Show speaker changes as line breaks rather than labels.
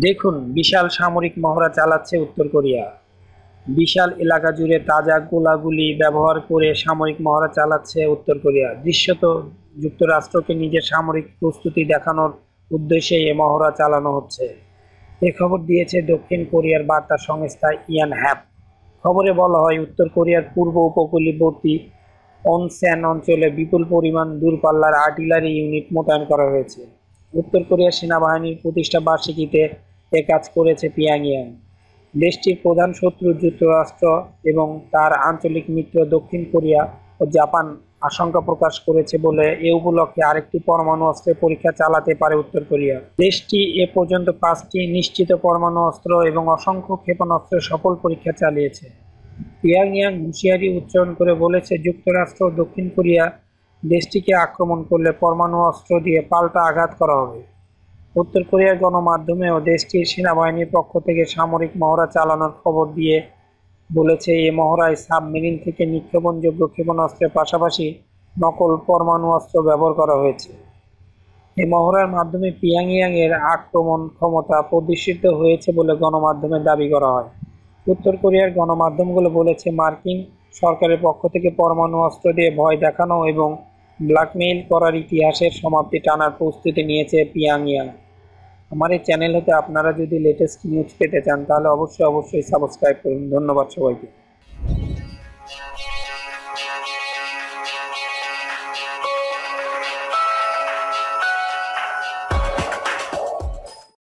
দেখুন, বিশাল সামরিক মহড়া চালাচ্ছে উত্তর কোরিয়া। বিশাল এলাকা জুড়ে তাজা গোলাগুলি ব্যবহার করে সামরিক মহড়া চালাচ্ছে উত্তর কোরিয়া। দৃশ্যত, যুক্তরাষ্ট্রকে নিজের সামরিক প্রস্তুতি দেখানোর উদ্দেশ্যে এ মহড়া চালানো হচ্ছে। এ খবর দিয়েছে দক্ষিণ কোরিয়ার বার্তা সংস্থা ইয়ান হ্যাপ খবরে বলা হয়, উত্তর কোরিয়ার পূর্ব উপকূলীবর্তী অনস্যান অঞ্চলে বিপুল পরিমাণ দূরপাল্লার আর্টিলারি ইউনিট মোতায়েন করা হয়েছে। উত্তর কোরিয়ার সেনাবাহিনীর প্রতিষ্ঠা বার্ষিকীতে এ কাজ করেছে পিয়াংইয়াং। দেশটির প্রধান শত্রু যুক্তরাষ্ট্র এবং তার আঞ্চলিক মিত্র দক্ষিণ কোরিয়া ও জাপান আশঙ্কা প্রকাশ করেছে বলে এ উপলক্ষে আরেকটি পরমাণু অস্ত্রের পরীক্ষা চালাতে পারে উত্তর কোরিয়া। দেশটি এ পর্যন্ত পাঁচটি নিশ্চিত পরমাণু অস্ত্র এবং অসংখ্য ক্ষেপণাস্ত্রের সফল পরীক্ষা চালিয়েছে। পিয়াংইয়াং হুঁশিয়ারি উচ্চারণ করে বলেছে, যুক্তরাষ্ট্র ও দক্ষিণ কোরিয়া দেশটিকে আক্রমণ করলে পরমাণু অস্ত্র দিয়ে পাল্টা আঘাত করা হবে। উত্তর কোরিয়ার গণমাধ্যমেও দেশটির সেনাবাহিনীর পক্ষ থেকে সামরিক মহড়া চালানোর খবর দিয়ে বলেছে এই মহড়ায় সাবমেরিন থেকে নিক্ষেপণযোগ্য ক্ষেপণাস্ত্রের পাশাপাশি নকল পরমাণু অস্ত্র ব্যবহার করা হয়েছে। এই মহড়ার মাধ্যমে পিয়াংইয়াং এর আক্রমণ ক্ষমতা প্রদর্শিত হয়েছে বলে গণমাধ্যমে দাবি করা হয়। উত্তর কোরিয়ার গণমাধ্যমগুলো বলেছে, মার্কিন সরকারের পক্ষ থেকে পরমাণু অস্ত্র দিয়ে ভয় দেখানো এবং ব্ল্যাকমেইল করার ইতিহাসের সমাপ্তি টানার প্রস্তুতি নিয়েছে পিয়াংইয়াং। আমার এই চ্যানেল হতে আপনারা যদি লেটেস্ট নিউজ পেতে চান, তাহলে অবশ্যই অবশ্যই সাবস্ক্রাইব করুন। ধন্যবাদ সবাইকে।